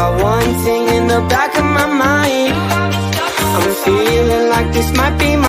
got one thing in the back of my mind. I'm feeling like this might be my